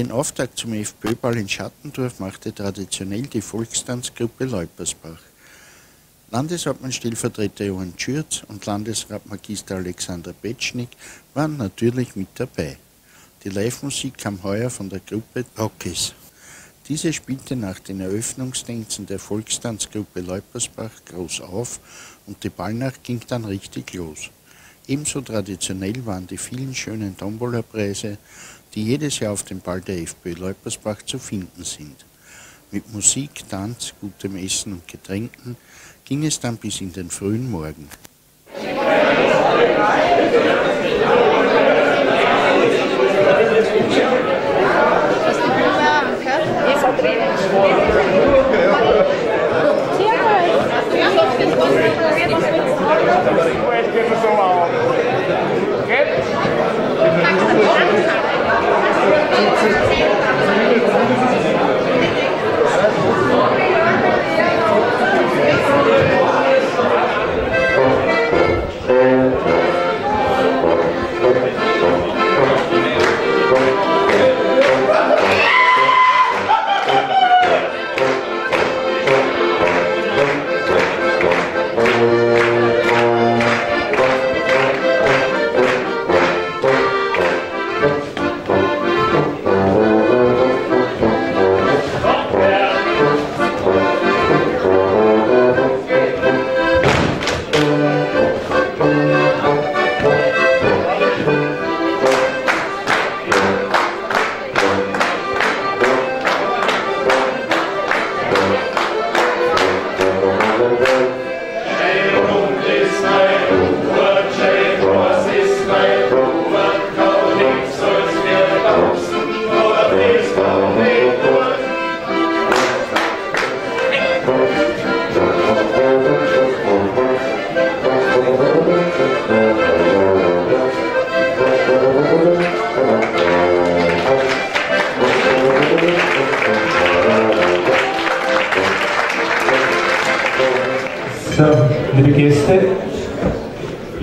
Den Auftakt zum FPÖ-Ball in Schattendorf machte traditionell die Volkstanzgruppe Leupersbach. Landeshauptmann-Stellvertreter Johann Schürz und Landesratmagister Alexander Petschnik waren natürlich mit dabei. Die Live-Musik kam heuer von der Gruppe Rockes. Diese spielte nach den Eröffnungstänzen der Volkstanzgruppe Leupersbach groß auf und die Ballnacht ging dann richtig los. Ebenso traditionell waren die vielen schönen Tombola-Preise, die jedes Jahr auf dem Ball der FPÖ Leupersbach zu finden sind. Mit Musik, Tanz, gutem Essen und Getränken ging es dann bis in den frühen Morgen. So,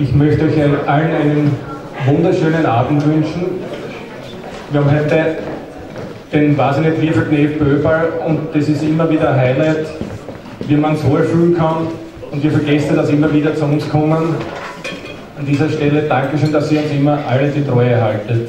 ich möchte euch allen einen wunderschönen Abend wünschen. Wir haben heute den, nicht, wievielten FPÖ-Ball und das ist immer wieder ein Highlight, wie man so erfüllen kann und wie viele Gäste das immer wieder zu uns kommen. An dieser Stelle Dankeschön, dass ihr uns immer alle die Treue haltet.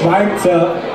striped up